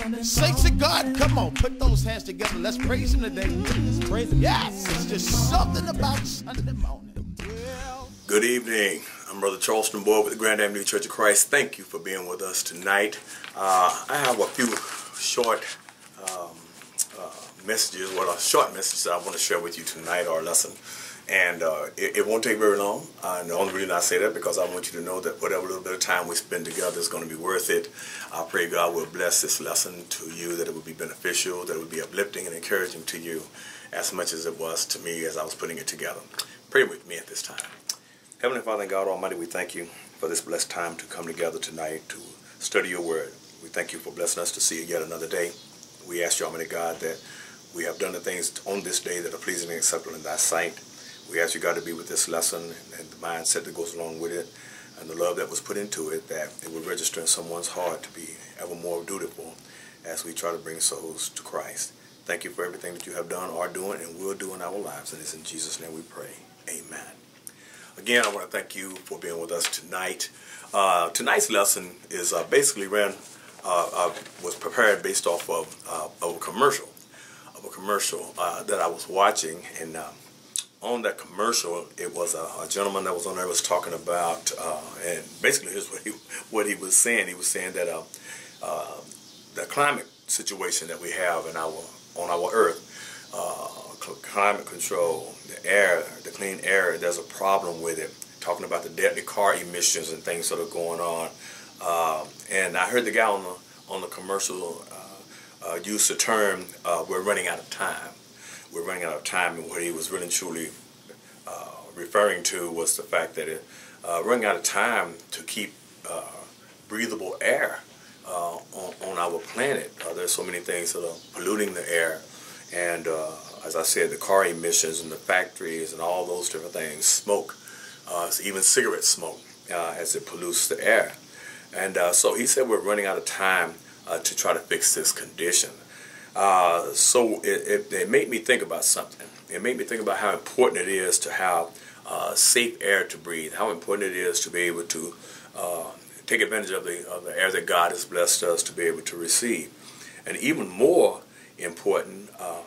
Saints of God, come on, put those hands together. Let's praise Him today. Let's praise Him. Yes, it's just something about Sunday morning. Good evening. I'm Brother Charleston Boyd with the Grand Avenue Church of Christ. Thank you for being with us tonight. Uh, I have a few short um, uh, messages, well, a short message that I want to share with you tonight, our lesson. And uh, it, it, won't take very long. Uh, the only reason I say that because I want you to know that whatever little bit of time we spend together is going to be worth it. I pray God will bless this lesson to you, that it will be beneficial, that it will be uplifting and encouraging to you as much as it was to me as I was putting it together. Pray with me at this time. Heavenly Father and God Almighty, we thank you for this blessed time to come together tonight to study your word. We thank you for blessing us to see you yet another day. We ask you, Almighty God, that we have done the things on this day that are pleasing and acceptable in thy sight. We you, God, to be with this lesson and the mindset that goes along with it and the love that was put into it, that it would register in someone's heart to be ever more dutiful as we try to bring souls to Christ. Thank you for everything that you have done, are doing, and will do in our lives. And it's in Jesus' name we pray. Amen. Again, I want to thank you for being with us tonight. Uh, tonight's lesson is uh, basically ran, uh, uh was prepared based off of, uh, of a commercial, of a commercial uh, that I was watching, and um, on that commercial, it was a, a, gentleman that was on there was talking about, uh, and basically here's what he what he was saying. He was saying that uh, uh, the climate situation that we have in our on our Earth, uh, climate control, the air, the clean air, there's a problem with it. Talking about the deadly car emissions and things that are going on. Um, and I heard the guy on the on the commercial uh, uh, use the term, "We're running out of time." We're running out of time. And what he was really truly uh, referring to was the fact that it, uh, running out of time to keep uh, breathable air uh, on, on, our planet. Uh, there's so many things that are polluting the air. And uh, as I said, the car emissions and the factories and all those different things, smoke, even cigarette smoke, as it pollutes the air. And so he said we're running out of time to try to fix this condition. Uh, so it, it, it, made me think about something. It made me think about how important it is to have uh, safe air to breathe, how important it is to be able to uh, take advantage of the, of the air that God has blessed us to be able to receive. And even more important, um,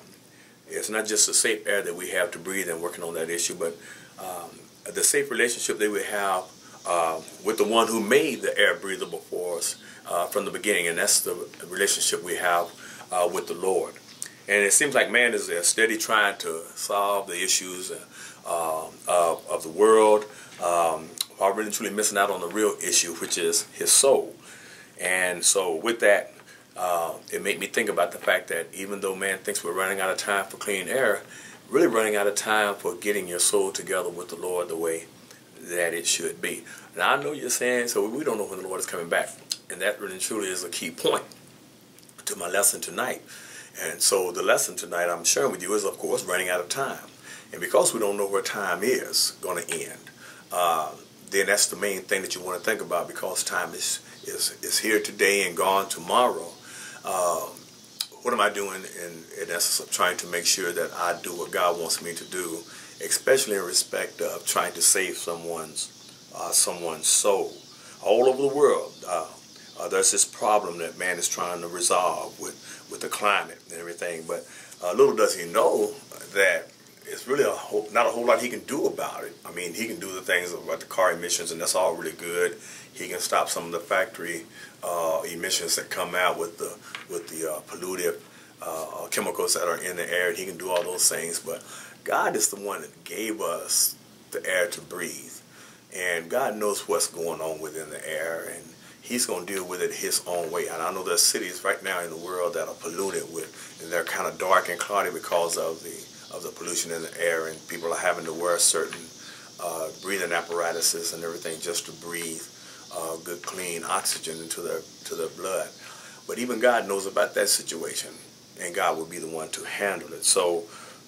it's not just the safe air that we have to breathe and working on that issue, but um, the safe relationship that we have uh, with the one who made the air breathable for us uh, from the beginning, and that's the relationship we have uh, with the Lord. And it seems like man is steady trying to solve the issues uh, of, of, the world um, while really truly missing out on the real issue, which is his soul. And so with that, uh, it made me think about the fact that even though man thinks we're running out of time for clean air, really running out of time for getting your soul together with the Lord the way that it should be. Now I know you're saying, so we don't know when the Lord is coming back. And that really truly is a key point to my lesson tonight. And so the lesson tonight I'm sharing with you is, of course, running out of time. And because we don't know where time is going to end, uh, then that's the main thing that you want to think about because time is, is, is here today and gone tomorrow. Uh, what am I doing in, in essence of trying to make sure that I do what God wants me to do, especially in respect of trying to save someone's, uh, someone's soul. All over the world, uh, uh, there's this problem that man is trying to resolve with, with the climate and everything. But uh, little does he know that it's really a whole, not a whole lot he can do about it. I mean, he can do the things about the car emissions, and that's all really good. He can stop some of the factory uh, emissions that come out with the with the uh, pollutive uh, chemicals that are in the air. And he can do all those things, but God is the one that gave us the air to breathe, and God knows what's going on within the air and he's going to deal with it his own way. And I know there's cities right now in the world that are polluted with, and they're kind of dark and cloudy because of the of the pollution in the air, and people are having to wear certain uh, breathing apparatuses and everything just to breathe uh, good, clean oxygen into their to their blood. But even God knows about that situation, and God will be the one to handle it. So,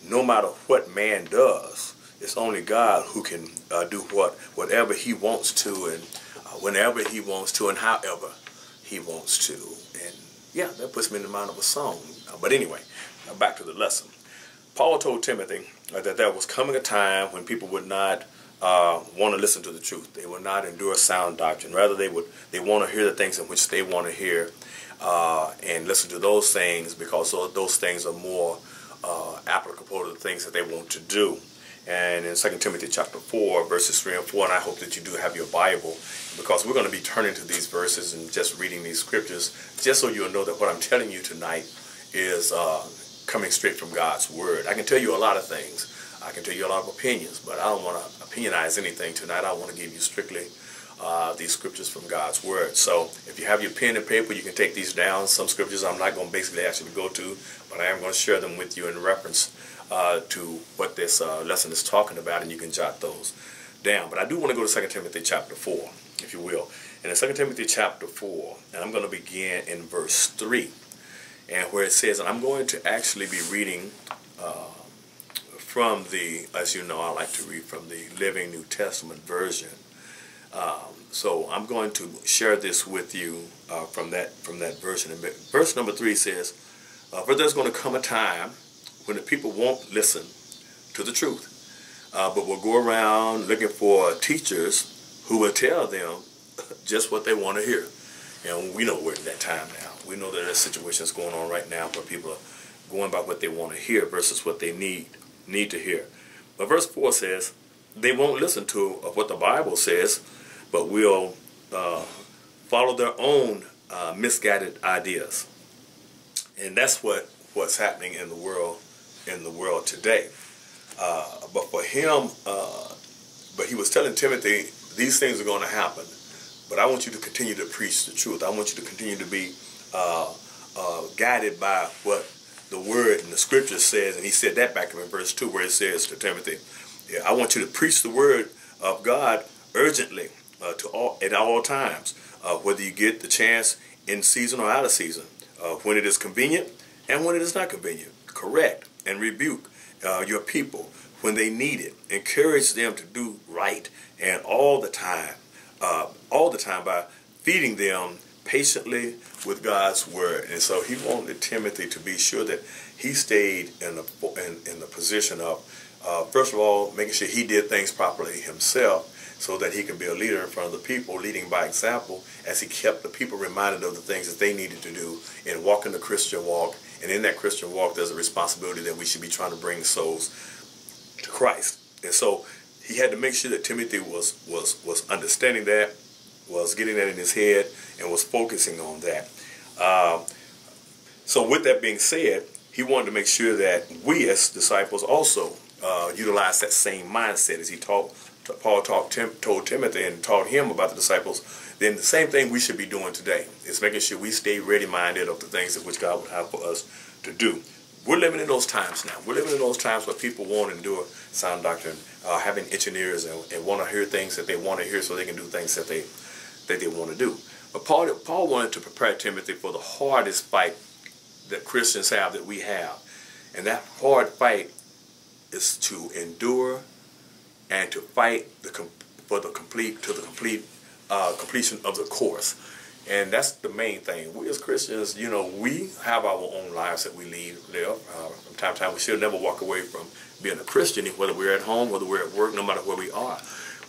no matter what man does, it's only God who can uh, do what whatever He wants to, and whenever he wants to and however he wants to. And yeah, that puts me in the mind of a song. But anyway, back to the lesson. Paul told Timothy that there was coming a time when people would not uh, want to listen to the truth. They would not endure sound doctrine. Rather, they would they want to hear the things in which they want to hear. uh, and listen to those things because those things are more uh, applicable to the things that they want to do. And in 2 Timothy chapter 4, verses 3 and 4, and I hope that you do have your Bible because we're going to be turning to these verses and just reading these scriptures just so you'll know that what I'm telling you tonight is uh, coming straight from God's Word. I can tell you a lot of things. I can tell you a lot of opinions, but I don't want to opinionize anything tonight. I want to give you strictly uh, these scriptures from God's Word. So if you have your pen and paper, you can take these down. Some scriptures I'm not going to basically ask you to go to, but I am going to share them with you in reference uh, to what this uh, lesson is talking about, and you can jot those down. But I do want to go to 2 Timothy chapter 4, if you will. And in 2 Timothy chapter 4, and I'm going to begin in verse 3, and where it says, and I'm going to actually be reading uh, from the, as you know, I like to read from the Living New Testament version. Um, so I'm going to share this with you uh, from that from that version. Verse number three says, uh, "For there's going to come a time when the people won't listen to the truth, uh, but will go around looking for teachers who will tell them just what they want to hear. And we know we're in that time now. We know that there's situations going on right now where people are going by what they want to hear versus what they need need to hear. But verse 4 says, they won't listen to what the Bible says, but will uh, follow their own uh, misguided ideas. And that's what, what's happening in the world in the world today. Uh, but for him, uh, but he was telling Timothy, these things are going to happen. But I want you to continue to preach the truth. I want you to continue to be uh, uh, guided by what the word and the scripture says. And he said that back in verse 2 where it says to Timothy, yeah, I want you to preach the word of God urgently uh, to all at all times, uh, whether you get the chance in season or out of season, when it is convenient and when it is not convenient. Correct and rebuke uh, your people when they need it. Encourage them to do right and all the time, uh, all the time by feeding them patiently with God's word. And so he wanted Timothy to be sure that he stayed in the in, in the position of uh, first of all making sure he did things properly himself so that he could be a leader in front of the people, leading by example as he kept the people reminded of the things that they needed to do in walking the Christian walk and in that Christian walk, there's a responsibility that we should be trying to bring souls to Christ. And so he had to make sure that Timothy was was was understanding that, was getting that in his head, and was focusing on that. Um, so with that being said, he wanted to make sure that we as disciples also uh, utilize that same mindset as he taught Paul taught Tim, told Timothy and taught him about the disciples, then the same thing we should be doing today is making sure we stay ready-minded of the things that which God would have for us to do. We're living in those times now. We're living in those times where people want to endure sound doctrine, uh, having engineers and, and want to hear things that they want to hear so they can do things that they that they want to do. But Paul, Paul wanted to prepare Timothy for the hardest fight that Christians have, that we have. And that hard fight is to endure and to fight the for the complete to the complete uh, completion of the course. And that's the main thing. We as Christians, you know, we have our own lives that we lead, live. Uh, from time to time, we should never walk away from being a Christian, whether we're at home, whether we're at work, no matter where we are.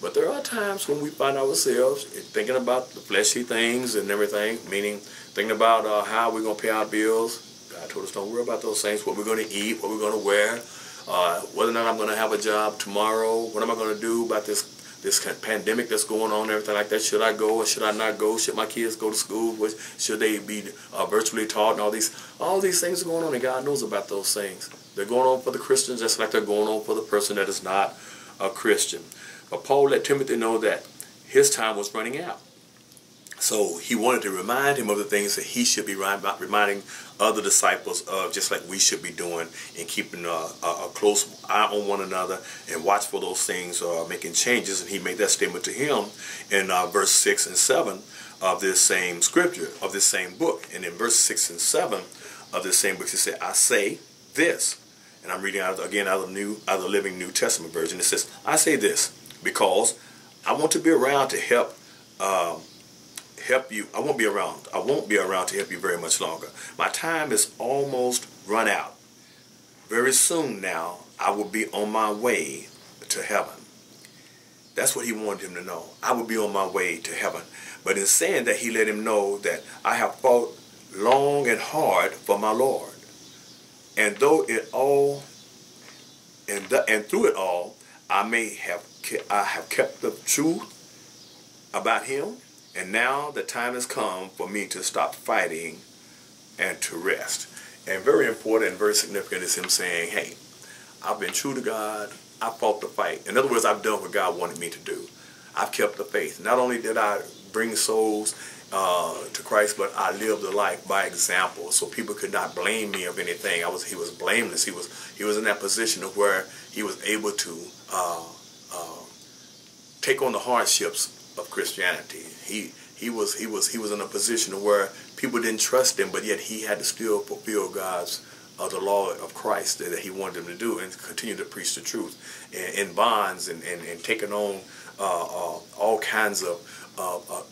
But there are times when we find ourselves thinking about the fleshy things and everything, meaning thinking about uh, how we're going to pay our bills. God told us don't worry about those things, what we're going to eat, what we're going to wear, uh, whether or not I'm going to have a job tomorrow, what am I going to do about this this pandemic that's going on, everything like that. Should I go or should I not go? Should my kids go to school? Should they be uh, virtually taught? And all these, all these things are going on, and God knows about those things. They're going on for the Christians just like they're going on for the person that is not a Christian. But Paul let Timothy know that his time was running out. So he wanted to remind him of the things that he should be reminding other disciples of, just like we should be doing and keeping a, a, close eye on one another and watch for those things, uh, making changes. And he made that statement to him in uh, verse 6 and 7 of this same scripture, of this same book. And in verse 6 and 7 of this same book, he said, I say this. And I'm reading out again out of the new out of the Living New Testament version. It says, I say this because I want to be around to help um, help you. I won't be around. I won't be around to help you very much longer. My time is almost run out. Very soon now, I will be on my way to heaven. That's what he wanted him to know. I will be on my way to heaven. But in saying that, he let him know that I have fought long and hard for my Lord. And though it all, and, the, and through it all, I may have I have kept the truth about him, and now the time has come for me to stop fighting and to rest. And very important and very significant is him saying, hey, I've been true to God. I fought the fight. In other words, I've done what God wanted me to do. I've kept the faith. Not only did I bring souls uh, to Christ, but I lived the life by example, so people could not blame me of anything. I was he was blameless. He was he was in that position of where he was able to uh, uh, take on the hardships of Christianity. He he was he was he was in a position where people didn't trust him, but yet he had to still fulfill God's uh, the law of Christ that he wanted them to do and continue to preach the truth in, in bonds and, and, and taking on uh, uh, all kinds of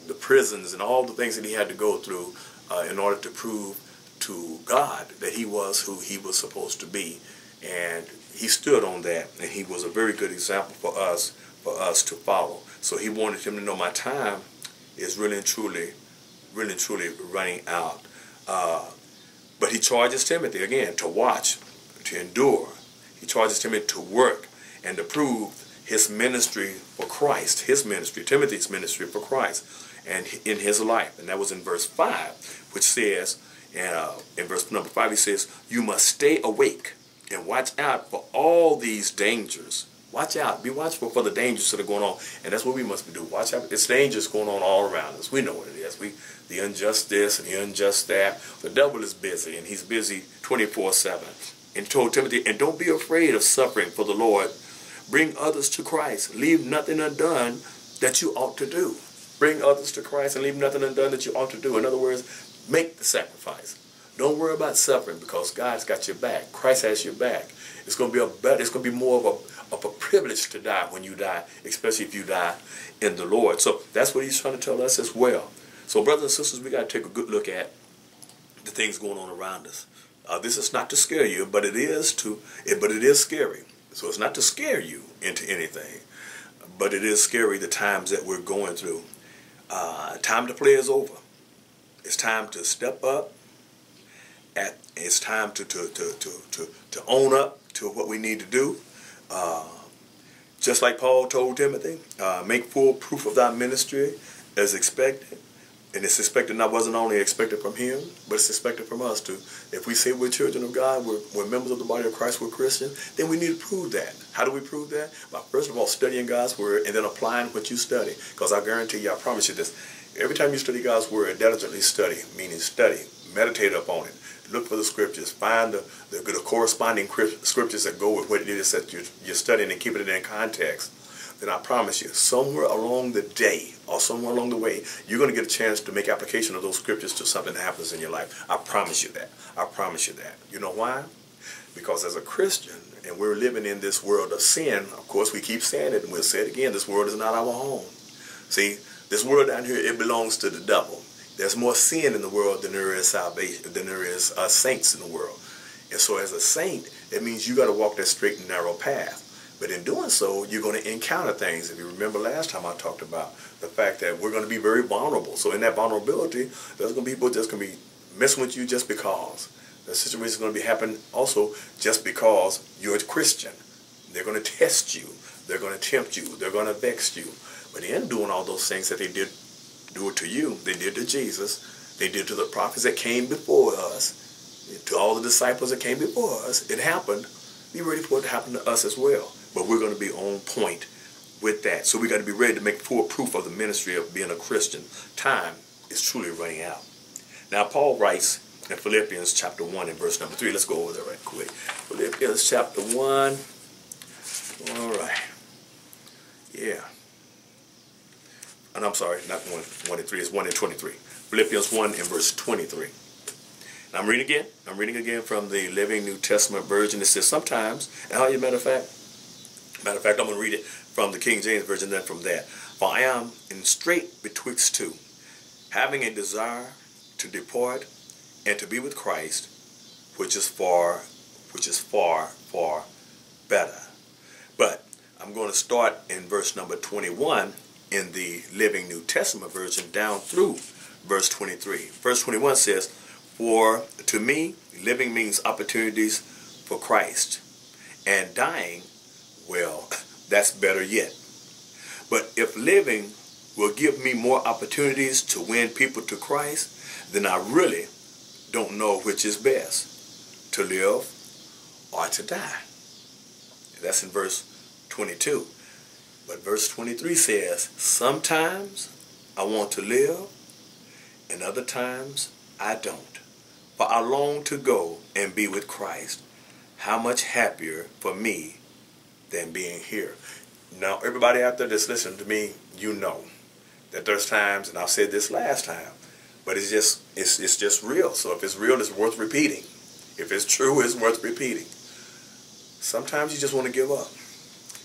the prisons and all the things that he had to go through uh, in order to prove to God that he was who he was supposed to be. And he stood on that and he was a very good example for us for us to follow. So he wanted him to know my time is really and truly, really and truly running out. Uh, but he charges Timothy, again, to watch, to endure. He charges Timothy to work and to prove his ministry for Christ, his ministry, Timothy's ministry for Christ, and in his life. And that was in verse 5, which says, uh, in verse number 5, he says, You must stay awake and watch out for all these dangers Watch out. Be watchful for the dangers that are going on. And that's what we must do. Watch out. It's dangerous going on all around us. We know what it is. We the unjust this and the unjust that. The devil is busy and he's busy 24-7. And told Timothy, and don't be afraid of suffering for the Lord. Bring others to Christ. Leave nothing undone that you ought to do. Bring others to Christ and leave nothing undone that you ought to do. In other words, make the sacrifice. Don't worry about suffering because God's got your back. Christ has your back. It's going to be a better, it's going to be more of a of a privilege to die when you die, especially if you die in the Lord. So that's what he's trying to tell us as well. So brothers and sisters, we got to take a good look at the things going on around us. Uh, this is not to scare you, but it is to, it, but it is scary. So it's not to scare you into anything, but it is scary the times that we're going through. Uh, time to play is over. It's time to step up. At, it's time to, to, to, to, to, to own up to what we need to do. Just like Paul told Timothy, uh, make full proof of thy ministry as expected. And it's expected not wasn't only expected from him, but it's expected from us too. If we say we're children of God, we're, we're members of the body of Christ, we're Christians, then we need to prove that. How do we prove that? By first of all studying God's word and then applying what you study. Because I guarantee you, I promise you this, every time you study God's word, diligently study, meaning study, meditate upon it, look for the scriptures, find the, the, the, corresponding scriptures that go with what it is that you're, you're studying and keeping it in context, then I promise you, somewhere along the day or somewhere along the way, you're going to get a chance to make application of those scriptures to something that happens in your life. I promise you that. I promise you that. You know why? Because as a Christian, and we're living in this world of sin, of course we keep saying it, and we'll say it again, this world is not our home. See, this world down here, it belongs to the devil. There's more sin in the world than there is salvation, than there is uh, saints in the world. And so as a saint, it means you got to walk that straight and narrow path. But in doing so, you're going to encounter things. If you remember last time I talked about the fact that we're going to be very vulnerable. So in that vulnerability, there's going to be people just going to be messing with you just because. The situation is going to be happening also just because you're a Christian. They're going to test you. They're going to tempt you. They're going to vex you. But in doing all those things that they did do it to you. They did to Jesus. They did to the prophets that came before us. To all the disciples that came before us. It happened. Be ready for it to happen to us as well. But we're going to be on point with that. So we got to be ready to make full proof of the ministry of being a Christian. Time is truly running out. Now Paul writes in Philippians chapter 1 and verse number 3. Let's go over there right quick. Philippians chapter 1. All right. Yeah and I'm sorry, not 1, 1 and 3, it's 1 and 23. Philippians 1 and verse 23. And I'm reading again. I'm reading again from the Living New Testament Version. It says, sometimes, and how you matter of fact, matter of fact, I'm going to read it from the King James Version, then from that. For I am in strait betwixt two, having a desire to depart and to be with Christ, which is far, which is far, far better. But I'm going to start in verse number 21 in the Living New Testament version down through verse 23. Verse 21 says, For to me, living means opportunities for Christ. And dying, well, that's better yet. But if living will give me more opportunities to win people to Christ, then I really don't know which is best, to live or to die. That's in verse 22. But verse 23 says, Sometimes I want to live, and other times I don't. For I long to go and be with Christ. How much happier for me than being here. Now, everybody out there that's listening to me, you know that there's times, and I said this last time, but it's just it's it's just real. So if it's real, it's worth repeating. If it's true, it's worth repeating. Sometimes you just want to give up.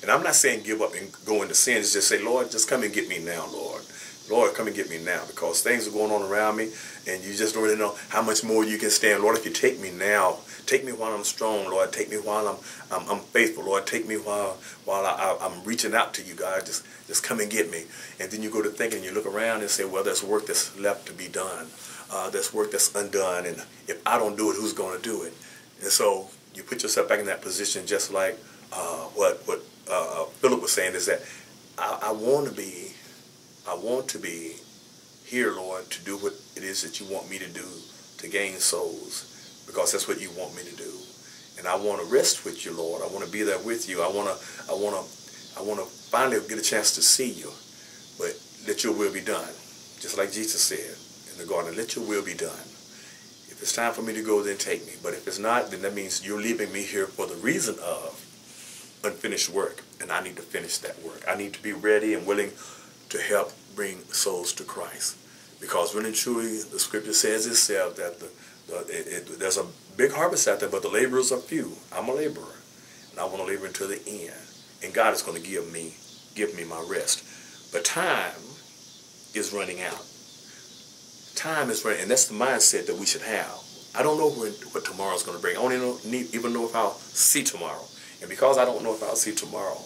And I'm not saying give up and go into sin. It's just say, Lord, just come and get me now, Lord. Lord, come and get me now because things are going on around me and you just don't really know how much more you can stand. Lord, if you take me now, take me while I'm strong, Lord. Take me while I'm I'm, I'm faithful, Lord. Take me while while I, am reaching out to you, God. Just just come and get me. And then you go to thinking, you look around and say, well, there's work that's left to be done. Uh, there's work that's undone. And if I don't do it, who's going to do it? And so you put yourself back in that position just like uh, what, what uh, Philip was saying is that I, I want to be, I want to be here, Lord, to do what it is that you want me to do to gain souls, because that's what you want me to do. And I want to rest with you, Lord. I want to be there with you. I want to, I want to, I want to finally get a chance to see you. But let your will be done, just like Jesus said in the garden. Let your will be done. If it's time for me to go, then take me. But if it's not, then that means you're leaving me here for the reason of unfinished work, and I need to finish that work. I need to be ready and willing to help bring souls to Christ. Because really and truly, the scripture says itself that the it, it, there's a big harvest out there, but the laborers are few. I'm a laborer, and I want to labor until the end. And God is going to give me, give me my rest. But time is running out. Time is running, and that's the mindset that we should have. I don't know when, what tomorrow is going to bring. I don't even know, even know if I'll see tomorrow. And because I don't know if I'll see tomorrow,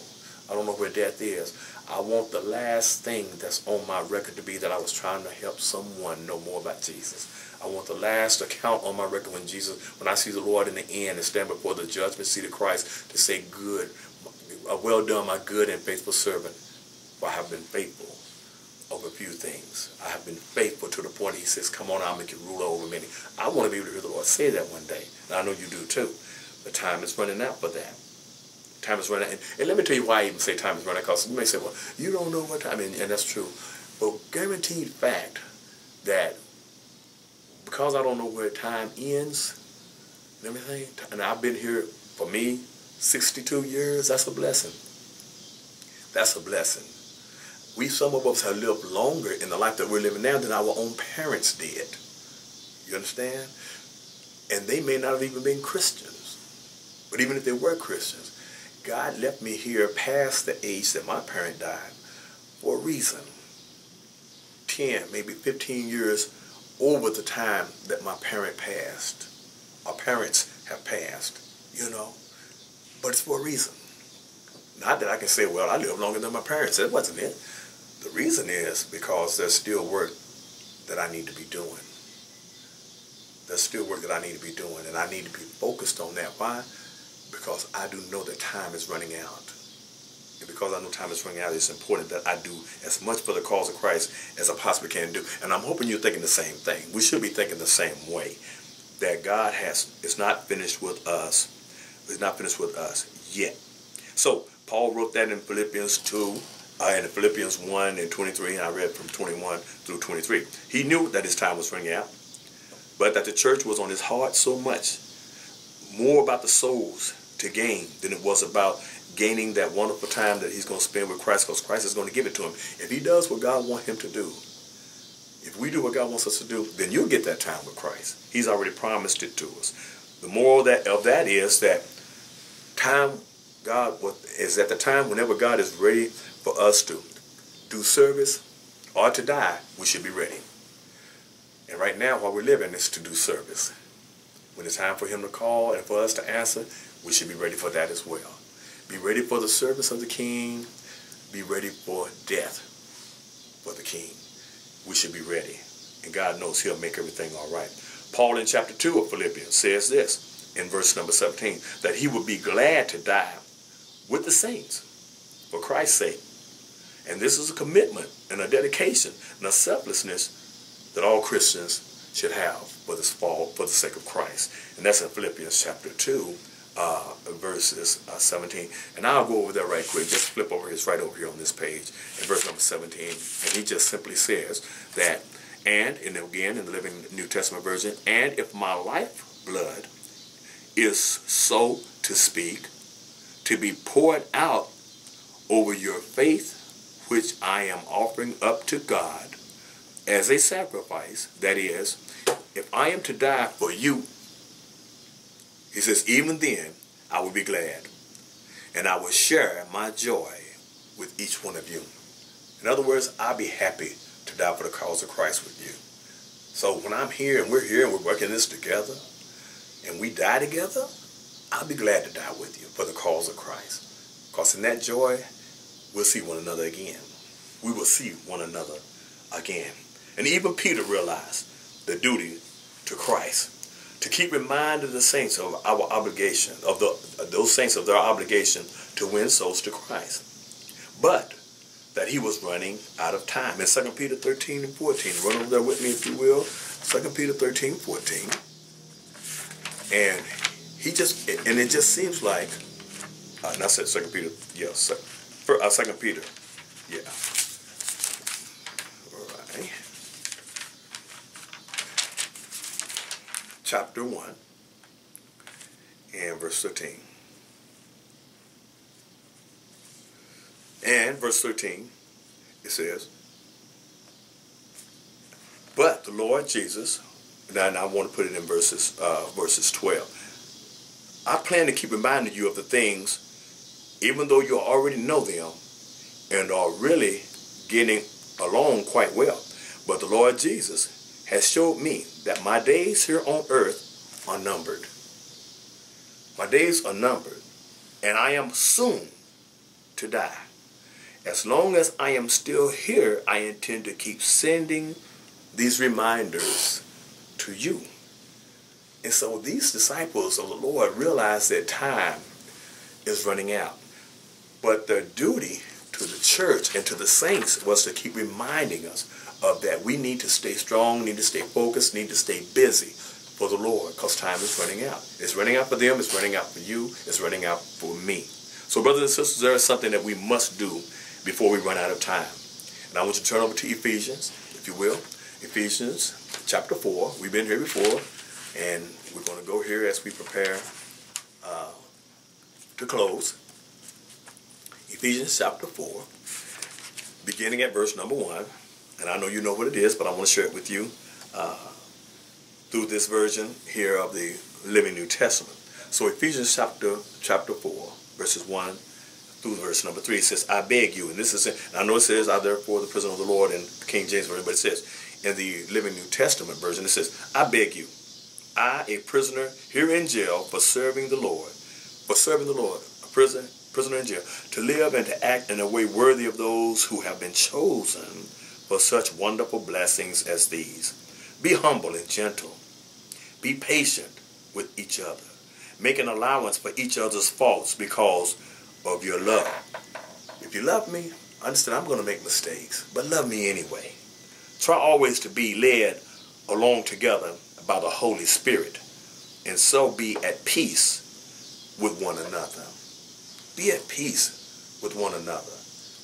I don't know where death is, I want the last thing that's on my record to be that I was trying to help someone know more about Jesus. I want the last account on my record when Jesus, when I see the Lord in the end and stand before the judgment seat of Christ to say, good, uh, well done, my good and faithful servant, for I have been faithful over a few things. I have been faithful to the point he says, come on, I'll make you ruler over many. I want to be able to hear the Lord say that one day. And I know you do too. The time is running out for that. Time is running out. And, and let me tell you why I even say time is running out. Because you may say, well, you don't know what time, and, and that's true. But guaranteed fact that because I don't know where time ends and everything, and I've been here, for me, 62 years, that's a blessing. That's a blessing. We, some of us have lived longer in the life that we're living now than our own parents did. You understand? And they may not have even been Christians. But even if they were Christians, God left me here past the age that my parent died for a reason. 10, maybe 15 years over the time that my parent passed. Our parents have passed, you know. But it's for a reason. Not that I can say, well, I lived longer than my parents. That wasn't it. The reason is because there's still work that I need to be doing. There's still work that I need to be doing, and I need to be focused on that. Why? Because I do know that time is running out. Because I know time is running out, it's important that I do as much for the cause of Christ as I possibly can do. And I'm hoping you're thinking the same thing. We should be thinking the same way. That God has is not finished with us. Is not finished with us yet. So Paul wrote that in Philippians 2, uh, in Philippians 1 and 23, and I read from 21 through 23. He knew that his time was running out, but that the church was on his heart so much, more about the souls to gain than it was about gaining that wonderful time that he's going to spend with Christ, because Christ is going to give it to him. If he does what God wants him to do, if we do what God wants us to do, then you'll get that time with Christ. He's already promised it to us. The moral that, of that is that time God is at the time whenever God is ready for us to do service or to die, we should be ready. And right now, while we're living, is to do service. When it's time for him to call and for us to answer, we should be ready for that as well. Be ready for the service of the king. Be ready for death for the king. We should be ready. And God knows he'll make everything all right. Paul in chapter 2 of Philippians says this in verse number 17, that he would be glad to die with the saints for Christ's sake. And this is a commitment and a dedication and a selflessness that all Christians should have for this fall for the sake of Christ. And that's in Philippians chapter 2, uh, verses uh, 17. And I'll go over that right quick. Just flip over here, right over here on this page, in verse number 17. And he just simply says that, and, and again in the Living New Testament version, and if my life blood is so to speak, to be poured out over your faith, which I am offering up to God as a sacrifice, that is, if I am to die for you, he says, even then I will be glad, and I will share my joy with each one of you. In other words, I'll be happy to die for the cause of Christ with you. So when I'm here and we're here and we're working this together, and we die together, I'll be glad to die with you for the cause of Christ. Because in that joy, we'll see one another again. We will see one another again. And even Peter realized the duty to Christ to keep reminding the saints of our obligation, of the those saints of their obligation to win souls to Christ. But that he was running out of time. In 2 Peter 13 and 14, run over there with me if you will. 2 Peter 13, 14. And he just, and it just seems like, uh, and I said 2 Peter, yeah, for, uh, 2 Peter, yeah. All right. Chapter 1 and verse 13. And verse 13, it says, But the Lord Jesus, and I want to put it in verses, uh, verses 12. I plan to keep reminding you of the things, even though you already know them and are really getting along quite well. But the Lord Jesus has showed me that my days here on earth are numbered. My days are numbered, and I am soon to die. As long as I am still here, I intend to keep sending these reminders to you. And so these disciples of the Lord realize that time is running out. But their duty to the church and to the saints was to keep reminding us of that we need to stay strong, need to stay focused, need to stay busy for the Lord because time is running out. It's running out for them, it's running out for you, it's running out for me. So brothers and sisters, there is something that we must do before we run out of time. And I want you to turn over to Ephesians, if you will. Ephesians chapter 4. We've been here before, and we're going to go here as we prepare uh, to close. Ephesians chapter 4, beginning at verse number 1 and I know you know what it is, but I want to share it with you uh, through this version here of the Living New Testament. So Ephesians chapter chapter 4, verses 1 through verse number 3, it says, I beg you, and this is, and I know it says, I therefore the prisoner of the Lord in King James Version, but it says, in the Living New Testament version, it says, I beg you, I, a prisoner here in jail for serving the Lord, for serving the Lord, a prisoner, prisoner in jail, to live and to act in a way worthy of those who have been chosen for such wonderful blessings as these. Be humble and gentle. Be patient with each other, Make an allowance for each other's faults because of your love. If you love me, understand I'm going to make mistakes, but love me anyway. Try always to be led along together by the Holy Spirit, and so be at peace with one another. Be at peace with one another.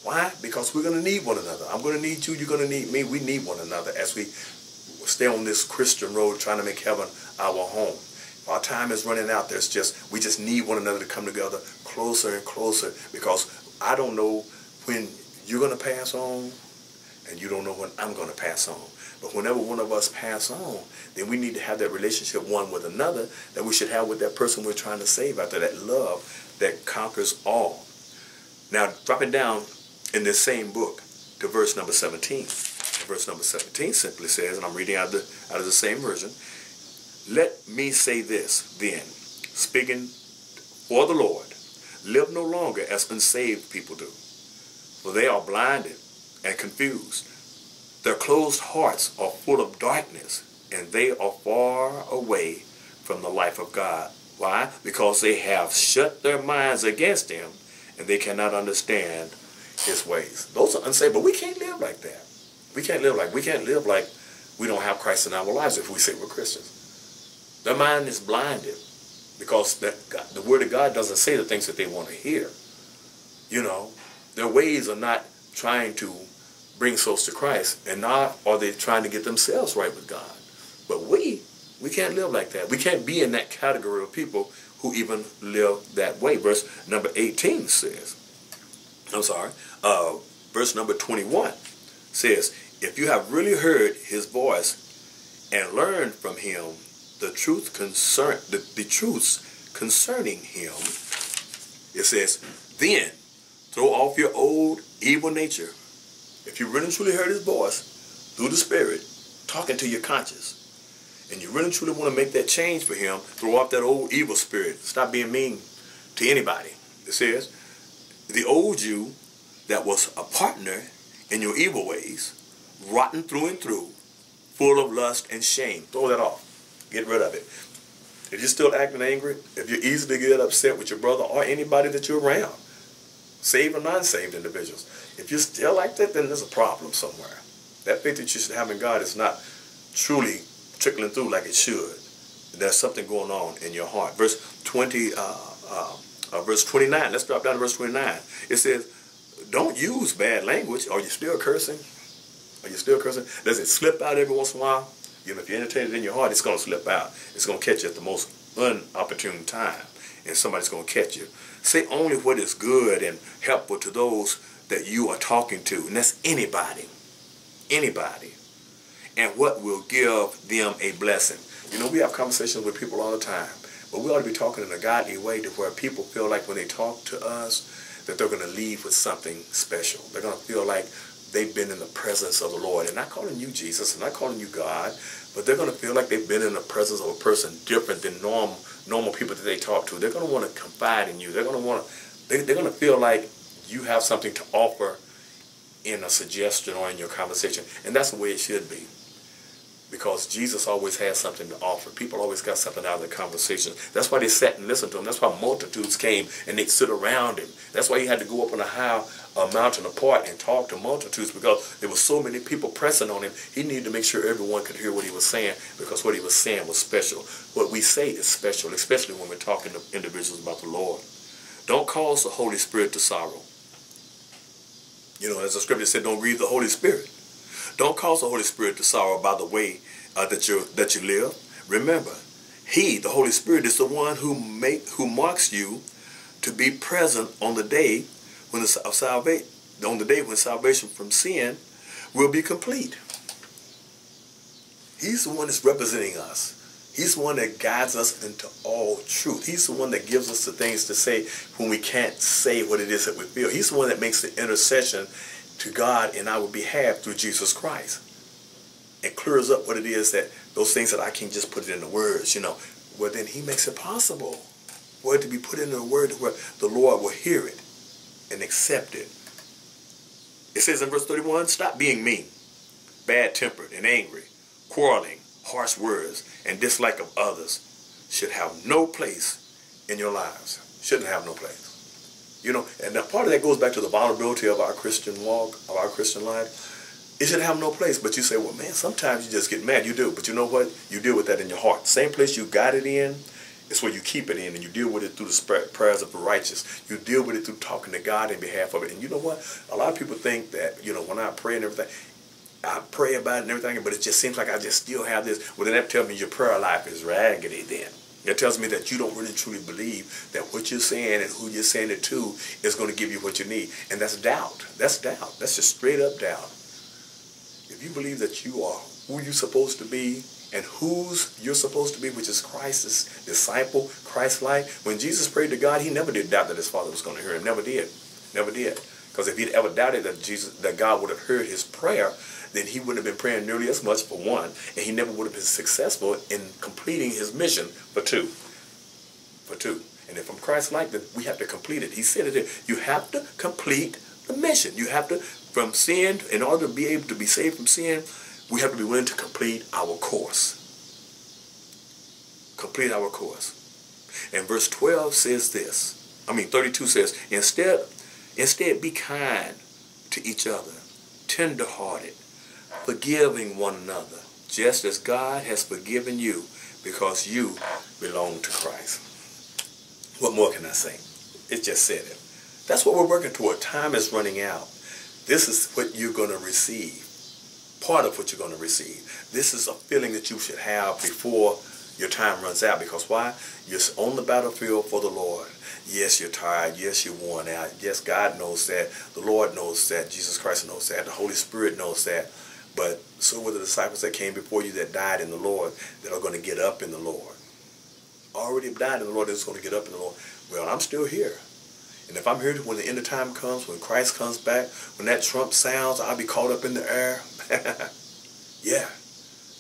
Why? Because we're going to need one another. I'm going to need you. You're going to need me. We need one another as we stay on this Christian road trying to make heaven our home. Our time is running out. There's just we just need one another to come together closer and closer because I don't know when you're going to pass on and you don't know when I'm going to pass on. But whenever one of us pass on, then we need to have that relationship one with another that we should have with that person we're trying to save out there, that love that conquers all. Now, dropping down in this same book to verse number 17. verse number 17 simply says, and I'm reading out of, the, out of the same version, Let me say this then, speaking for the Lord, live no longer as unsaved people do, for they are blinded and confused. Their closed hearts are full of darkness. and they are far away from the life of God. Why? Because they have shut their minds against him and they cannot understand his ways. Those are unsaved, but we can't live like that. We can't live like we can't live like we don't have Christ in our lives if we say we're Christians. Their mind is blinded because the, the word of God doesn't say the things that they want to hear. You know, their ways are not trying to bring souls to Christ, and not are they trying to get themselves right with God. But we, we can't live like that. We can't be in that category of people who even live that way. Verse number 18 says, I'm sorry, uh, verse number 21 says, if you have really heard his voice and learned from him the truth concern the, the truths concerning him, it says, then throw off your old evil nature. If you really truly heard his voice through the Spirit talking to your conscience, and you really truly want to make that change for him, throw off that old evil spirit. Stop being mean to anybody. It says, the old you that was a partner in your evil ways, rotten through and through, full of lust and shame. Throw that off. Get rid of it. If you're still acting angry, if you're easy to get upset with your brother or anybody that you're around, saved or non-saved individuals, if you're still like that, then there's a problem somewhere. That faith that you should have in God is not truly trickling through like it should. There's something going on in your heart. Verse 20, uh, uh, uh, verse 29. Let's drop down to verse 29. It says, "Don't use bad language. Are you still cursing? Are you still cursing? Does it slip out every once in a while? You know, if you entertain it in your heart, it's going to slip out. It's going to catch you at the most unopportune time, and somebody's going to catch you. Say only what is good and helpful to those that you are talking to, and that's anybody, anybody, and what will give them a blessing. You know, we have conversations with people all the time, but we ought to be talking in a godly way to where people feel like when they talk to us that they're going to leave with something special. They're going to feel like they've been in the presence of the Lord. And not calling you Jesus, and not calling you God, but they're going to feel like they've been in the presence of a person different than normal normal people that they talk to. They're going to want to confide in you. They're going to want to. They, they're going to feel like you have something to offer in a suggestion or in your conversation, and that's the way it should be because Jesus always has something to offer. People always got something out of the conversation. That's why they sat and listened to him. That's why multitudes came and they stood around him. That's why he had to go up on a high a mountain apart and talk to multitudes because there were so many people pressing on him. He needed to make sure everyone could hear what he was saying because what he was saying was special. What we say is special, especially when we're talking to individuals about the Lord. Don't cause the Holy Spirit to sorrow. You know, as the scripture said, don't grieve the Holy Spirit. Don't cause the Holy Spirit to sorrow by the way uh, that you that you live. Remember, He, the Holy Spirit, is the one who make who marks you to be present on the day when the salvation on the day when salvation from sin will be complete. He's the one that's representing us. He's the one that guides us into all truth. He's the one that gives us the things to say when we can't say what it is that we feel. He's the one that makes the intercession to God in our behalf through Jesus Christ. It clears up what it is that those things that I can't just put it into words, you know. Well, then he makes it possible for it to be put into a word where the Lord will hear it and accept it. It says in verse 31, stop being mean, bad-tempered and angry, quarreling, harsh words, and dislike of others should have no place in your lives. Shouldn't have no place. You know, and part of that goes back to the vulnerability of our Christian walk, of our Christian life. It should have no place. But you say, well, man, sometimes you just get mad. You do. But you know what? You deal with that in your heart. Same place you got it in, it's where you keep it in and you deal with it through the prayers of the righteous. You deal with it through talking to God in behalf of it. And you know what? A lot of people think that, you know, when I pray and everything, I pray about it and everything, but it just seems like I just still have this. Well, then that tells me your prayer life is raggedy then. It tells me that you don't really truly believe that what you're saying and who you're saying it to is going to give you what you need. And that's doubt. That's doubt. That's just straight up doubt. If you believe that you are who you're supposed to be and whose you're supposed to be, which is Christ's disciple, Christ-like, when Jesus prayed to God, he never did doubt that his Father was going to hear him. Never did. Never did. Because if he'd ever doubted that Jesus, that God would have heard his prayer, then he wouldn't have been praying nearly as much for one, and he never would have been successful in completing his mission for two. For two. And if I'm Christ-like, then we have to complete it. He said it. You have to complete the mission. You have to, from sin, in order to be able to be saved from sin, we have to be willing to complete our course. complete our course. And verse 12 says this. I mean, 32 says, instead, instead be kind to each other, tender-hearted, forgiving one another, just as God has forgiven you because you belong to Christ. What more can I say? It just said it. That's what we're working toward. Time is running out. This is what you're going to receive. Part of what you're going to receive. This is a feeling that you should have before your time runs out. Because why? You're on the battlefield for the Lord. Yes, you're tired. Yes, you're worn out. Yes, God knows that. The Lord knows that. Jesus Christ knows that. The Holy Spirit knows that. But so were the disciples that came before you that died in the Lord that are going to get up in the Lord. Already have died in the Lord that's going to get up in the Lord. Well, I'm still here. And if I'm here when the end of time comes, when Christ comes back, when that trump sounds, I'll be caught up in the air. yeah,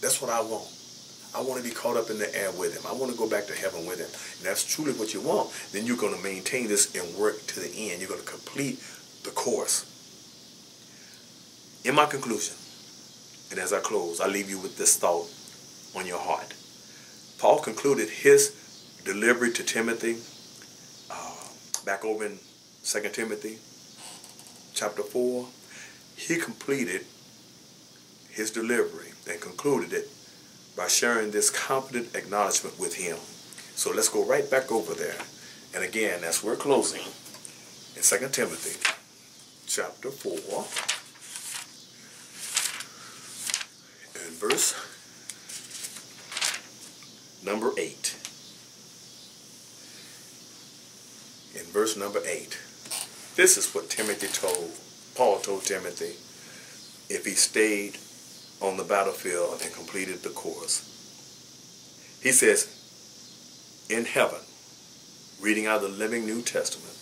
that's what I want. I want to be caught up in the air with him. I want to go back to heaven with him. And that's truly what you want. Then you're going to maintain this and work to the end. You're going to complete the course. In my conclusion, and as I close, I leave you with this thought on your heart. Paul concluded his delivery to Timothy uh, back over in 2 Timothy chapter 4. He completed his delivery and concluded it by sharing this confident acknowledgement with him. So let's go right back over there. And again, as we're closing, in 2 Timothy chapter 4, verse number 8. In verse number 8, this is what Timothy told, Paul told Timothy, if he stayed on the battlefield and completed the course. He says, in heaven, reading out the Living New Testament,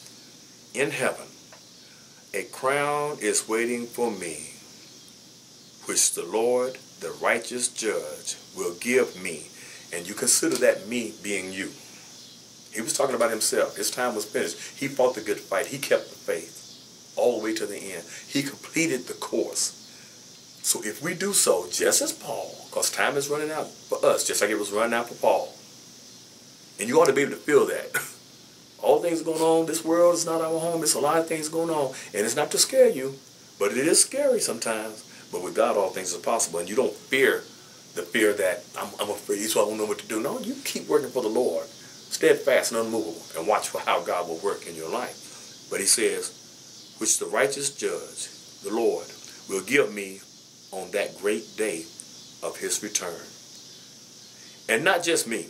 in heaven, a crown is waiting for me, which the Lord the righteous judge will give me. And you consider that me being you. He was talking about himself. His time was finished. He fought the good fight. He kept the faith all the way to the end. He completed the course. So if we do so, just as Paul, because time is running out for us, just like it was running out for Paul. And you ought to be able to feel that. All things going on, this world is not our home. There's a lot of things going on. And it's not to scare you, but it is scary sometimes. But with God, all things are possible. And you don't fear the fear that I'm, I'm afraid, so I won't know what to do. No, you keep working for the Lord, steadfast and unmovable, and watch for how God will work in your life. But he says, which the righteous judge, the Lord, will give me on that great day of his return. And not just me,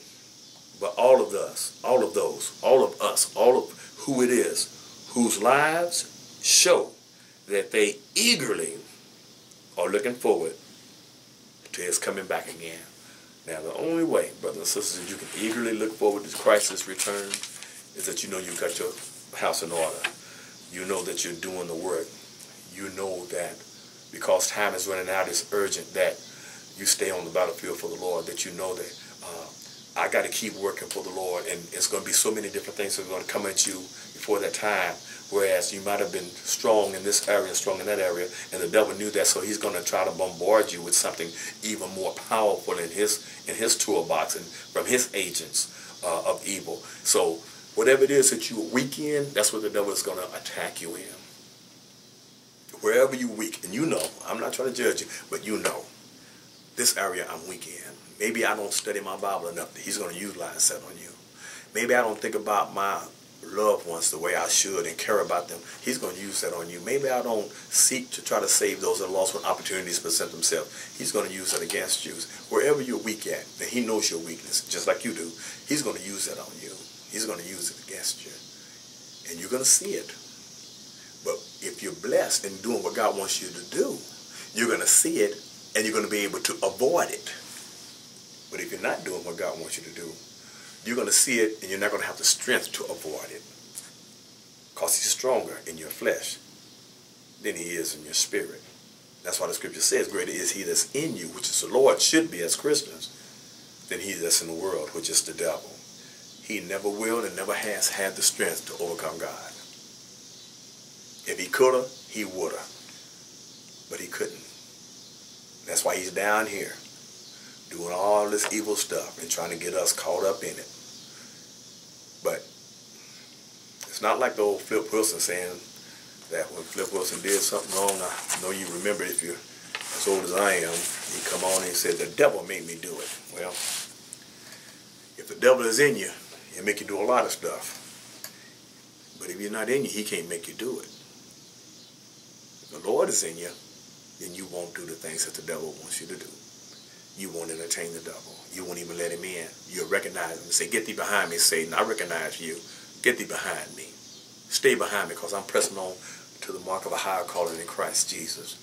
but all of us, all of those, all of us, all of who it is, whose lives show that they eagerly are looking forward to his coming back again. Now, the only way, brothers and sisters, that you can eagerly look forward to Christ's return is that you know you've got your house in order. You know that you're doing the work. You know that because time is running out, it's urgent that you stay on the battlefield for the Lord, that you know that uh, I got to keep working for the Lord, and it's going to be so many different things that are going to come at you before that time Whereas you might have been strong in this area, strong in that area, and the devil knew that, so he's going to try to bombard you with something even more powerful in his in his toolbox and from his agents uh, of evil. So whatever it is that you're weak in, that's what the devil is going to attack you in. Wherever you're weak, and you know, I'm not trying to judge you, but you know, this area I'm weak in. Maybe I don't study my Bible enough. He's going to utilize that on you. Maybe I don't think about my loved ones the way I should and care about them, he's going to use that on you. Maybe I don't seek to try to save those that are lost when opportunities present themselves. He's going to use that against you. Wherever you're weak at, and he knows your weakness, just like you do, he's going to use that on you. He's going to use it against you. And you're going to see it. But if you're blessed in doing what God wants you to do, you're going to see it and you're going to be able to avoid it. But if you're not doing what God wants you to do, you're going to see it and you're not going to have the strength to avoid it. Because he's stronger in your flesh than he is in your spirit. That's why the scripture says, greater is he that's in you, which is the Lord, should be as Christians, than he that's in the world, which is the devil. He never will and never has had the strength to overcome God. If he could have, he would have. But he couldn't. That's why he's down here doing all this evil stuff and trying to get us caught up in it. But it's not like the old Flip Wilson saying that when Flip Wilson did something wrong, I know you remember if you're as old as I am, he come on and said, the devil made me do it. Well, if the devil is in you, he'll make you do a lot of stuff. But if you're not in you, he can't make you do it. If the Lord is in you, then you won't do the things that the devil wants you to do. You won't entertain the devil. You won't even let him in. You'll recognize him and say, get thee behind me, Satan. I recognize you. Get thee behind me. Stay behind me because I'm pressing on to the mark of a higher calling in Christ Jesus.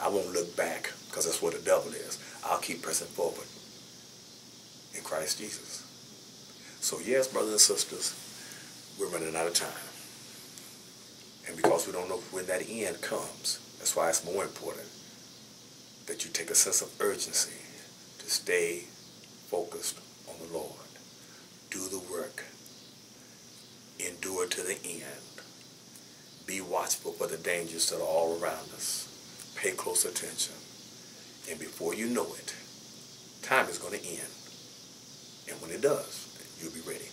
I won't look back because that's what the devil is. I'll keep pressing forward in Christ Jesus. So yes, brothers and sisters, we're running out of time. And because we don't know when that end comes, that's why it's more important that you take a sense of urgency to stay focused on the Lord. Do the work. Endure to the end. Be watchful for the dangers that are all around us. Pay close attention. And before you know it, time is going to end. And when it does, you'll be ready.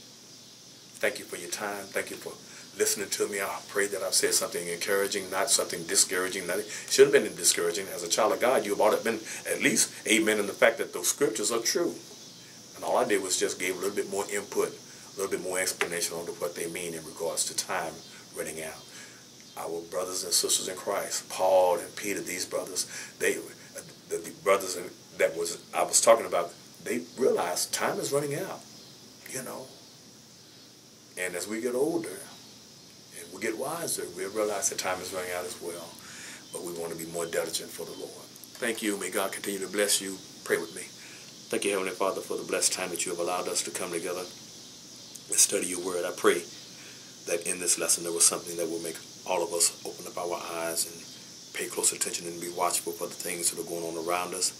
Thank you for your time. Thank you for listening to me. I pray that I've said something encouraging, not something discouraging. Not, shouldn't have been discouraging. As a child of God, you've ought to been at least amen in the fact that those scriptures are true. And all I did was just gave a little bit more input, little bit more explanation on what they mean in regards to time running out. Our brothers and sisters in Christ, Paul and Peter, these brothers, they, the, the brothers that was I was talking about, they realized time is running out, you know. And as we get older, and we get wiser, we realize that time is running out as well. But we want to be more diligent for the Lord. Thank you. May God continue to bless you. Pray with me. Thank you, Heavenly Father, for the blessed time that you have allowed us to come together and study your word. I pray that in this lesson there was something that will make all of us open up our eyes and pay close attention and be watchful for the things that are going on around us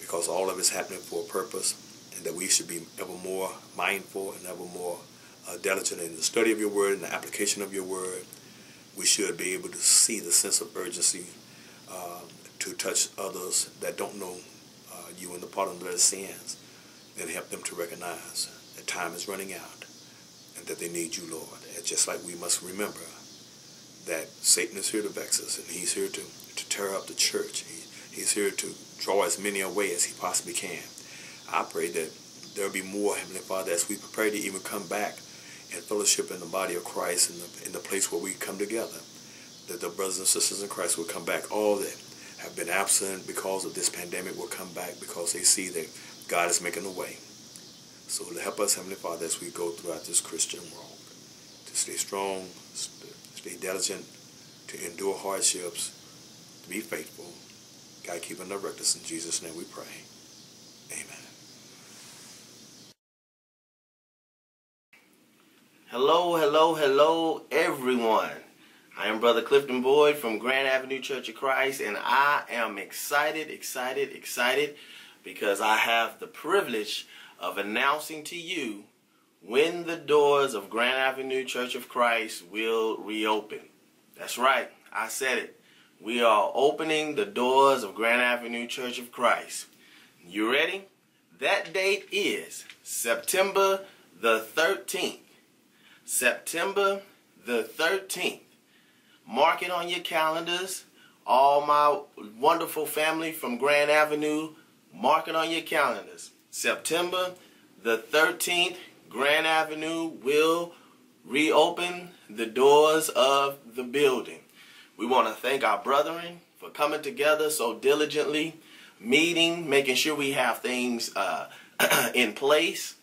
because all of it's happening for a purpose and that we should be ever more mindful and ever more uh, diligent in the study of your word and the application of your word, we should be able to see the sense of urgency uh, to touch others that don't know uh, you and the pardon of their sins and help them to recognize that time is running out and that they need you, Lord. And just like we must remember that Satan is here to vex us and he's here to, to tear up the church. He, he's here to draw as many away as he possibly can. I pray that there'll be more, Heavenly Father, as we prepare to even come back and fellowship in the body of Christ in the, in the place where we come together. That the brothers and sisters in Christ will come back. All that have been absent because of this pandemic will come back because they see that God is making a way. So help us, Heavenly Father, as we go throughout this Christian world to stay strong, stay diligent, to endure hardships, to be faithful. God keep and direct us. In Jesus' name we pray. Amen. Hello, hello, hello, everyone. I am Brother Clifton Boyd from Grand Avenue Church of Christ, and I am excited, excited, excited because I have the privilege of announcing to you when the doors of Grand Avenue Church of Christ will reopen. That's right, I said it. We are opening the doors of Grand Avenue Church of Christ. You ready? That date is September the 13th. September the 13th. Mark it on your calendars. All my wonderful family from Grand Avenue, mark it on your calendars. September the 13th, Grand Avenue will reopen the doors of the building. We want to thank our brethren for coming together so diligently, meeting, making sure we have things uh, in place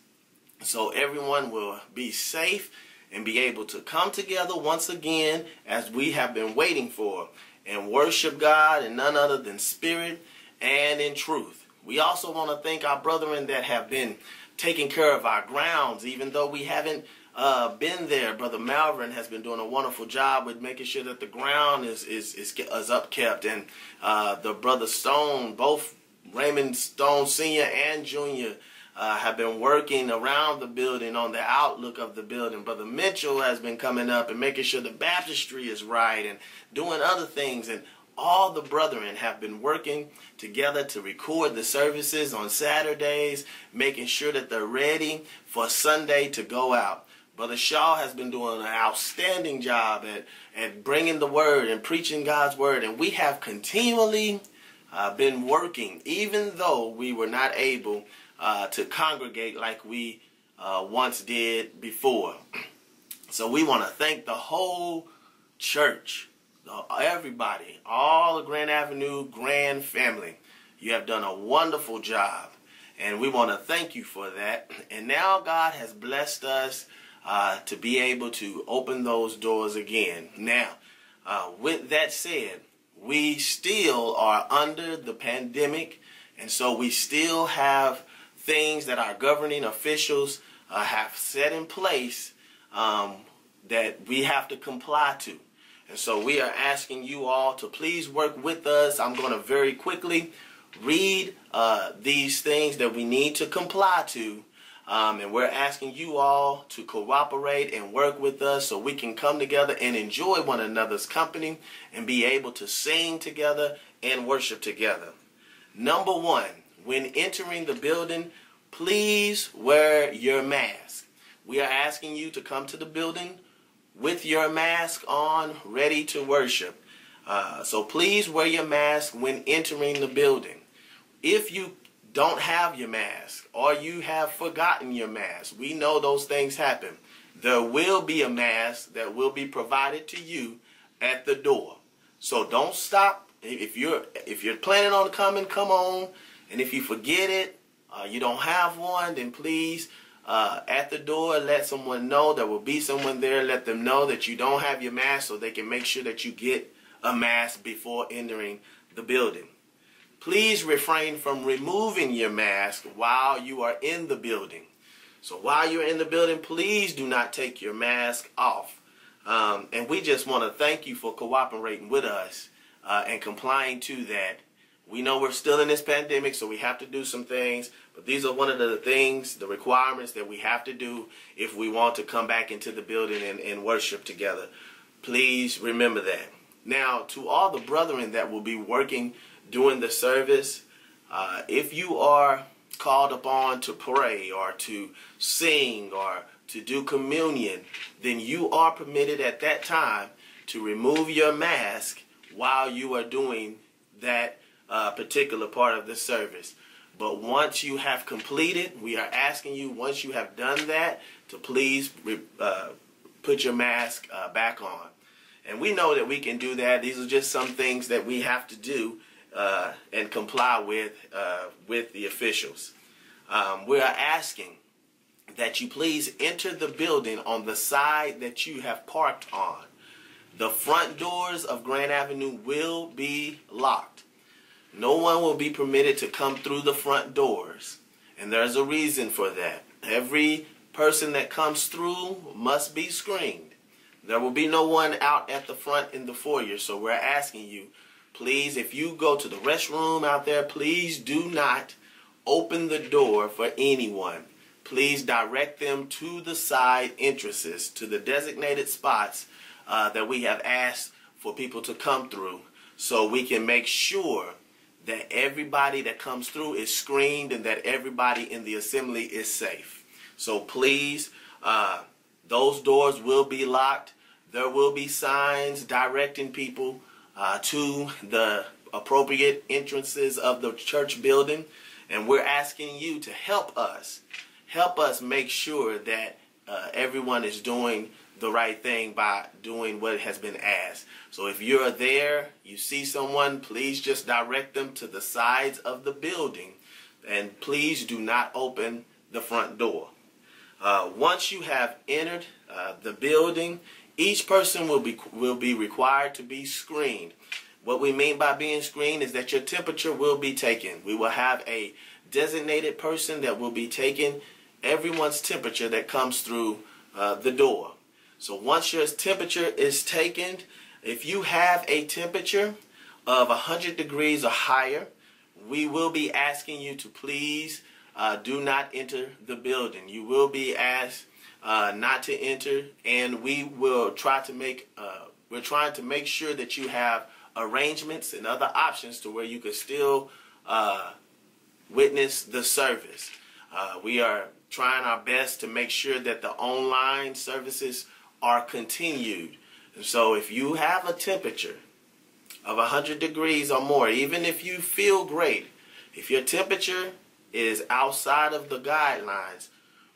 so everyone will be safe and be able to come together once again as we have been waiting for and worship God in none other than spirit and in truth. We also want to thank our brethren that have been taking care of our grounds, even though we haven't uh, been there. Brother Malvern has been doing a wonderful job with making sure that the ground is is is, is upkept, and uh, the brother Stone, both Raymond Stone Senior and Junior uh, have been working around the building on the outlook of the building. Brother Mitchell has been coming up and making sure the baptistry is right and doing other things. And all the brethren have been working together to record the services on Saturdays, making sure that they're ready for Sunday to go out. Brother Shaw has been doing an outstanding job at, at bringing the word and preaching God's word, and we have continually uh, been working, even though we were not able uh, to congregate like we uh, once did before. So we want to thank the whole church, everybody, all the Grand Avenue Grand family. You have done a wonderful job, and we want to thank you for that. And now God has blessed us uh, to be able to open those doors again. Now, uh, with that said, we still are under the pandemic, and so we still have things that our governing officials uh, have set in place um, that we have to comply to. And so we are asking you all to please work with us. I'm going to very quickly read uh, these things that we need to comply to. Um, and we're asking you all to cooperate and work with us so we can come together and enjoy one another's company and be able to sing together and worship together. Number one, when entering the building, please wear your mask. We are asking you to come to the building with your mask on, ready to worship. Uh, so please wear your mask when entering the building. If you don't have your mask or you have forgotten your mask, we know those things happen. There will be a mask that will be provided to you at the door. So don't stop. If you're if you're planning on coming, come on. And if you forget it, uh, you don't have one, then please uh, at the door, let someone know. There will be someone there. Let them know that you don't have your mask so they can make sure that you get a mask before entering the building. Please refrain from removing your mask while you are in the building. So while you're in the building, please do not take your mask off. Um, and we just want to thank you for cooperating with us uh, and complying to that. We know we're still in this pandemic, so we have to do some things. But these are one of the things, the requirements that we have to do if we want to come back into the building and, and worship together. Please remember that. Now, to all the brethren that will be working during the service, uh, if you are called upon to pray or to sing or to do communion, then you are permitted at that time to remove your mask while you are doing that uh, particular part of the service. But once you have completed, we are asking you, once you have done that, to please uh, put your mask uh, back on. And we know that we can do that. These are just some things that we have to do uh, and comply with uh, with the officials. Um, we are asking that you please enter the building on the side that you have parked on. The front doors of Grand Avenue will be locked. No one will be permitted to come through the front doors. And there's a reason for that. Every person that comes through must be screened. There will be no one out at the front in the foyer. So we're asking you, please, if you go to the restroom out there, please do not open the door for anyone. Please direct them to the side entrances, to the designated spots uh, that we have asked for people to come through so we can make sure that everybody that comes through is screened and that everybody in the assembly is safe. So please, uh, those doors will be locked. There will be signs directing people uh, to the appropriate entrances of the church building. And we're asking you to help us. Help us make sure that uh, everyone is doing the right thing by doing what has been asked. So if you're there, you see someone, please just direct them to the sides of the building and please do not open the front door. Uh, once you have entered uh, the building, each person will be will be required to be screened. What we mean by being screened is that your temperature will be taken. We will have a designated person that will be taking everyone's temperature that comes through uh, the door. So once your temperature is taken, if you have a temperature of 100 degrees or higher, we will be asking you to please uh, do not enter the building. You will be asked uh, not to enter, and we will try to make. Uh, we're trying to make sure that you have arrangements and other options to where you could still uh, witness the service. Uh, we are trying our best to make sure that the online services are continued. So if you have a temperature of 100 degrees or more, even if you feel great, if your temperature is outside of the guidelines,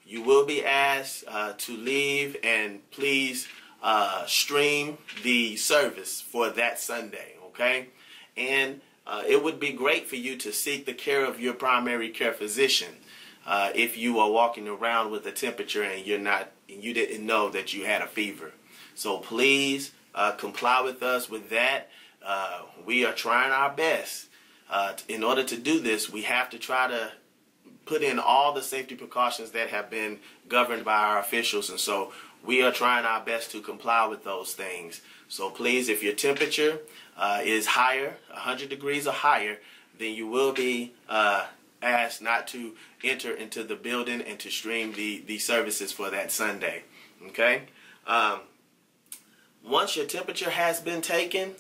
you will be asked uh, to leave and please uh, stream the service for that Sunday, okay? And uh, it would be great for you to seek the care of your primary care physician uh, if you are walking around with a temperature and you're not, you didn't know that you had a fever. So please uh, comply with us with that. Uh, we are trying our best. in order to do this, we have to try to put in all the safety precautions that have been governed by our officials. And so we are trying our best to comply with those things. So please, if your temperature uh, is higher, 100 degrees or higher, then you will be uh, asked not to enter into the building and to stream the, the services for that Sunday. Okay? Um, once your temperature has been taken,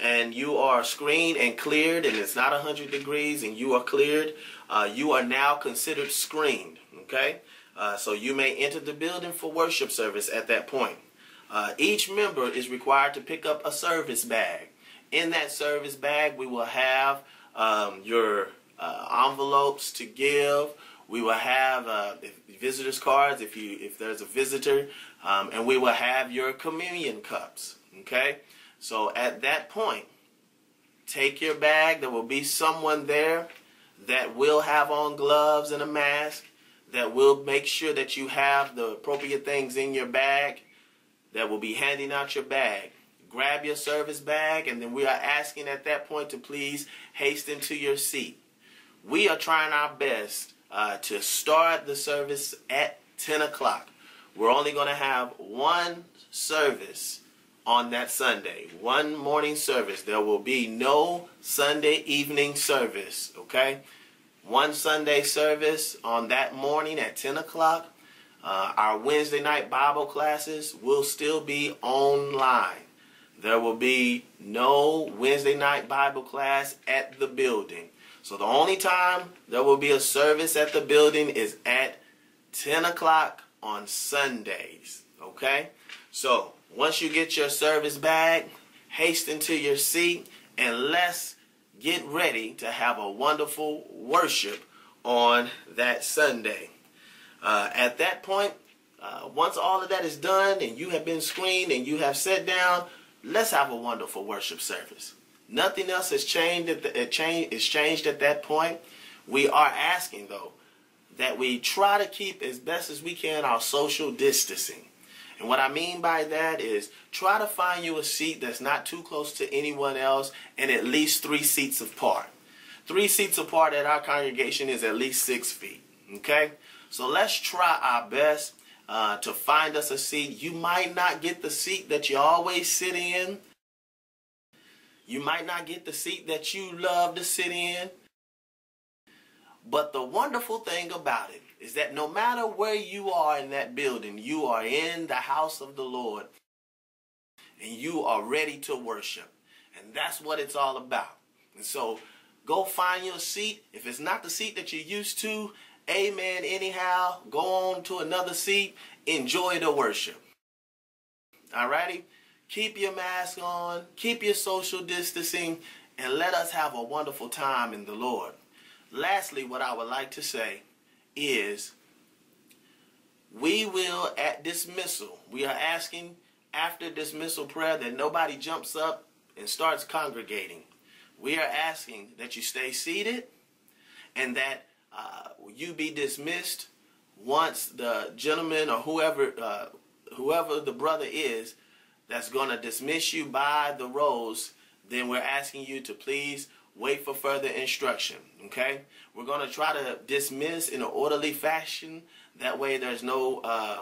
and you are screened and cleared and it's not 100 degrees and you are cleared, uh, you are now considered screened. Okay? Uh, so you may enter the building for worship service at that point. Uh, each member is required to pick up a service bag. In that service bag, we will have um, your uh, envelopes to give. We will have uh, visitors cards if you if there's a visitor, um, and we will have your communion cups. Okay. So at that point, take your bag. There will be someone there that will have on gloves and a mask, that will make sure that you have the appropriate things in your bag, that will be handing out your bag. Grab your service bag, and then we are asking at that point to please hasten to your seat. We are trying our best uh, to start the service at 10 o'clock. We're only going to have one service on that Sunday. One morning service. There will be no Sunday evening service, okay? One Sunday service on that morning at 10 o'clock. Uh, our Wednesday night Bible classes will still be online. There will be no Wednesday night Bible class at the building. So the only time there will be a service at the building is at 10 o'clock on Sundays. Okay? So once you get your service bag, hasten to your seat and let's get ready to have a wonderful worship on that Sunday. Uh, at that point, uh, once all of that is done and you have been screened and you have sat down, let's have a wonderful worship service. Nothing else has changed. At the, it change, is changed at that point. We are asking though that we try to keep as best as we can our social distancing. And what I mean by that is try to find you a seat that's not too close to anyone else and at least three seats apart. Three seats apart at our congregation is at least six feet. Okay? So let's try our best uh, to find us a seat. You might not get the seat that you always sit in. You might not get the seat that you love to sit in. But the wonderful thing about it is that no matter where you are in that building, you are in the house of the Lord and you are ready to worship. And that's what it's all about. And so go find your seat. If it's not the seat that you're used to, amen, anyhow, go on to another seat. Enjoy the worship. Alrighty? Keep your mask on, keep your social distancing, and let us have a wonderful time in the Lord. Lastly, what I would like to say is we will at dismissal, we are asking after dismissal prayer that nobody jumps up and starts congregating. We are asking that you stay seated and that uh, you be dismissed once the gentleman or whoever uh, whoever the brother is that's going to dismiss you by the rows, then we're asking you to please wait for further instruction. Okay? We're going to try to dismiss in an orderly fashion. That way, there's no, uh,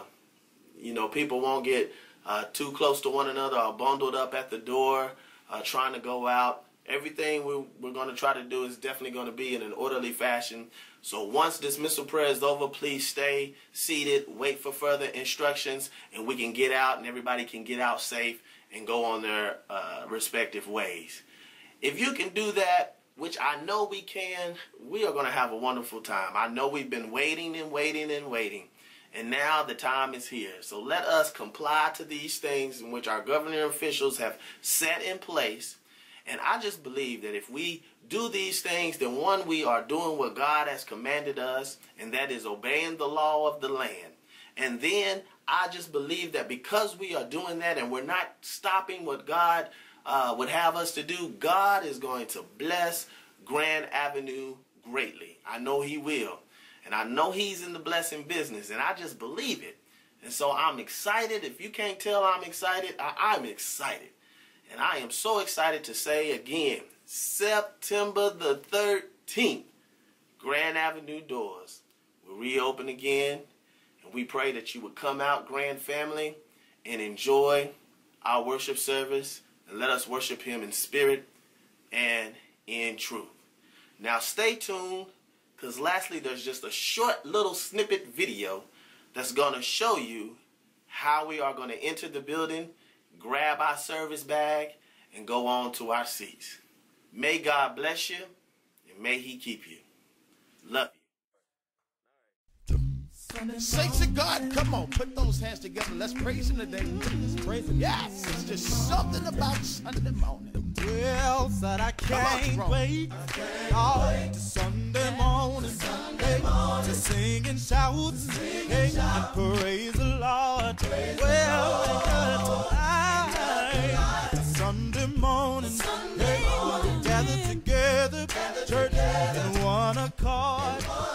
you know, people won't get uh, too close to one another or bundled up at the door uh, trying to go out. Everything we, we're going to try to do is definitely going to be in an orderly fashion. So once dismissal prayer is over, please stay seated, wait for further instructions, and we can get out and everybody can get out safe and go on their uh, respective ways. If you can do that, which I know we can, we are going to have a wonderful time. I know we've been waiting and waiting and waiting. And now the time is here. So let us comply to these things in which our governing officials have set in place. And I just believe that if we do these things, then one, we are doing what God has commanded us, and that is obeying the law of the land. And then I just believe that because we are doing that and we're not stopping what God uh, would have us to do, God is going to bless Grand Avenue greatly. I know He will. And I know He's in the blessing business, and I just believe it. And so I'm excited. If you can't tell I'm excited, I- I'm excited. And I am so excited to say again, September the 13th, Grand Avenue doors will reopen again. And we pray that you would come out, Grand Family, and enjoy our worship service and let us worship Him in spirit and in truth. Now, stay tuned because lastly, there's just a short little snippet video that's going to show you how we are going to enter the building, grab our service bag, and go on to our seats. May God bless you and may He keep you. Love you. Saints of God, come on, put those hands together. Let's praise Him today. Let's praise Him. Yes, it's just something about Sunday morning. Well, said I can't on, wait. Oh, to Sunday morning, Sunday morning, to sing and shout, hey, and praise the Lord. well, morning, Sunday morning. Gathered together, gathered church together. in one accord. In one